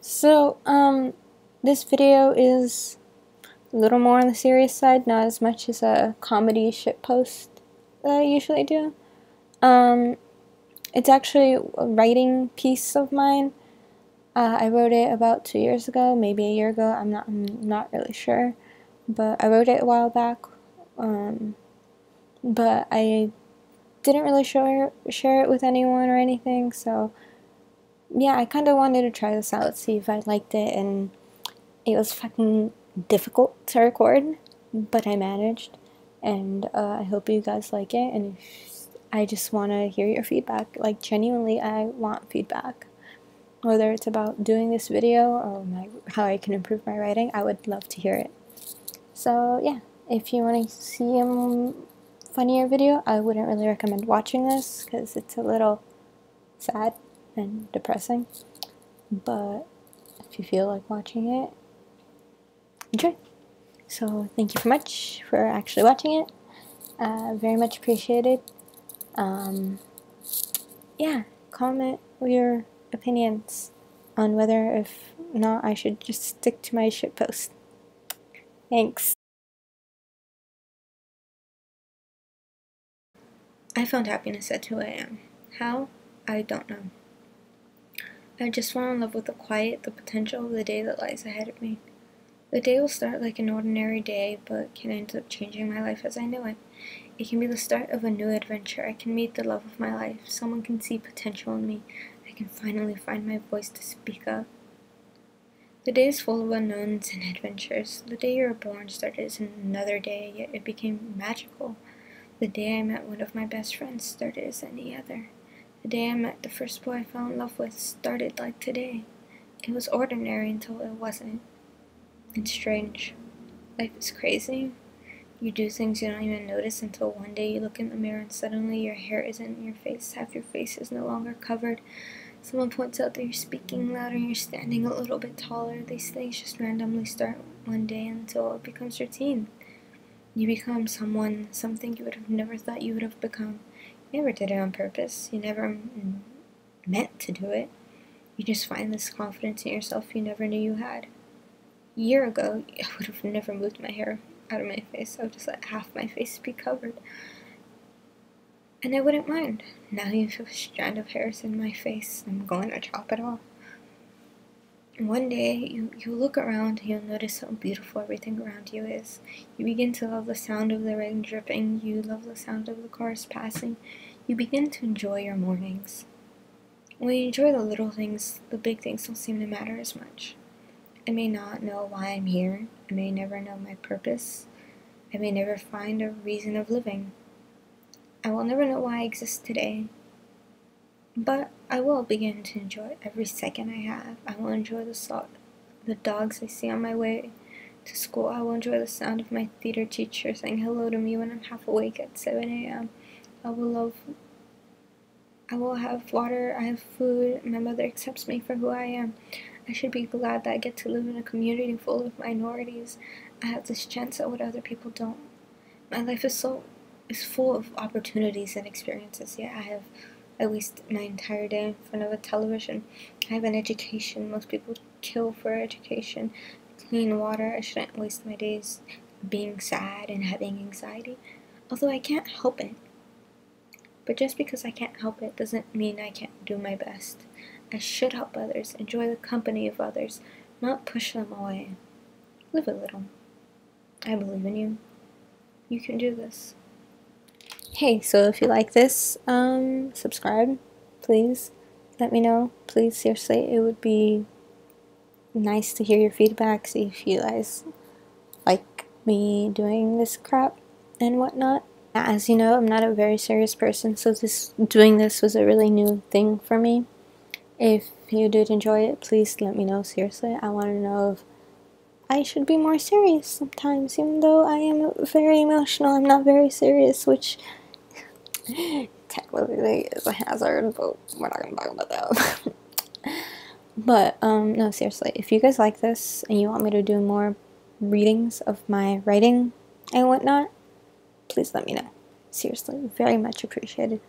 So, um, this video is a little more on the serious side, not as much as a comedy shit post that I usually do. Um, it's actually a writing piece of mine. Uh, I wrote it about two years ago, maybe a year ago. I'm not. I'm not really sure, but I wrote it a while back. Um, but I didn't really share share it with anyone or anything. So yeah, I kind of wanted to try this out, see if I liked it, and it was fucking difficult to record, but I managed, and uh, I hope you guys like it. And I just want to hear your feedback. Like genuinely, I want feedback. Whether it's about doing this video or my, how I can improve my writing, I would love to hear it. So yeah, if you want to see a funnier video, I wouldn't really recommend watching this because it's a little sad and depressing. But if you feel like watching it, enjoy. So thank you very much for actually watching it. Uh, very much appreciated. Um, yeah, comment your opinions on whether if not I should just stick to my shit post. Thanks. I found happiness at 2 a.m. How? I don't know. I just fall in love with the quiet, the potential of the day that lies ahead of me. The day will start like an ordinary day, but can end up changing my life as I know it. It can be the start of a new adventure. I can meet the love of my life. Someone can see potential in me. I can finally find my voice to speak up. The day is full of unknowns and adventures. The day you were born started as another day, yet it became magical. The day I met one of my best friends started as any other. The day I met the first boy I fell in love with started like today. It was ordinary until it wasn't. It's strange. Life is crazy. You do things you don't even notice until one day you look in the mirror and suddenly your hair isn't in your face, half your face is no longer covered. Someone points out that you're speaking louder you're standing a little bit taller. These things just randomly start one day until it becomes routine. You become someone, something you would have never thought you would have become. You never did it on purpose. You never meant to do it. You just find this confidence in yourself you never knew you had. A year ago, I would have never moved my hair out of my face. I would just let half my face be covered. And I wouldn't mind. Now you have a strand of hairs in my face. I'm going to chop it off. One day, you, you look around and you'll notice how beautiful everything around you is. You begin to love the sound of the rain dripping, you love the sound of the cars passing. You begin to enjoy your mornings. When you enjoy the little things, the big things don't seem to matter as much. I may not know why I'm here, I may never know my purpose, I may never find a reason of living. I will never know why I exist today, but I will begin to enjoy every second I have. I will enjoy the so- the dogs I see on my way to school. I will enjoy the sound of my theater teacher saying hello to me when I'm half awake at 7 a.m. I will love. I will have water. I have food. My mother accepts me for who I am. I should be glad that I get to live in a community full of minorities. I have this chance that what other people don't. My life is so is full of opportunities and experiences. Yet I have I waste my entire day in front of a television. I have an education. Most people kill for education. Clean water. I shouldn't waste my days being sad and having anxiety. Although I can't help it. But just because I can't help it doesn't mean I can't do my best. I should help others, enjoy the company of others, not push them away. Live a little. I believe in you. You can do this. Hey, so if you like this, um, subscribe, please. Let me know, please. Seriously, it would be nice to hear your feedback, see if you guys like me doing this crap and whatnot. As you know, I'm not a very serious person, so this doing this was a really new thing for me. If you did enjoy it, please let me know. Seriously, I want to know if I should be more serious sometimes, even though I am very emotional. I'm not very serious, which technically is a hazard, but we're not gonna talk about that. but um, no, seriously, if you guys like this and you want me to do more readings of my writing and whatnot, please let me know. Seriously, very much appreciated.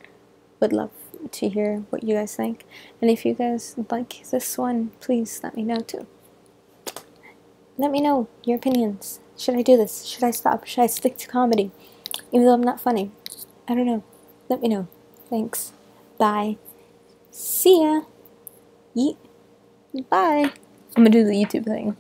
Would love to hear what you guys think. And if you guys like this one, please let me know too. Let me know your opinions. Should I do this? Should I stop? Should I stick to comedy? Even though I'm not funny. I don't know let me know. Thanks. Bye. See ya. Yeet. Bye. I'm gonna do the YouTube thing.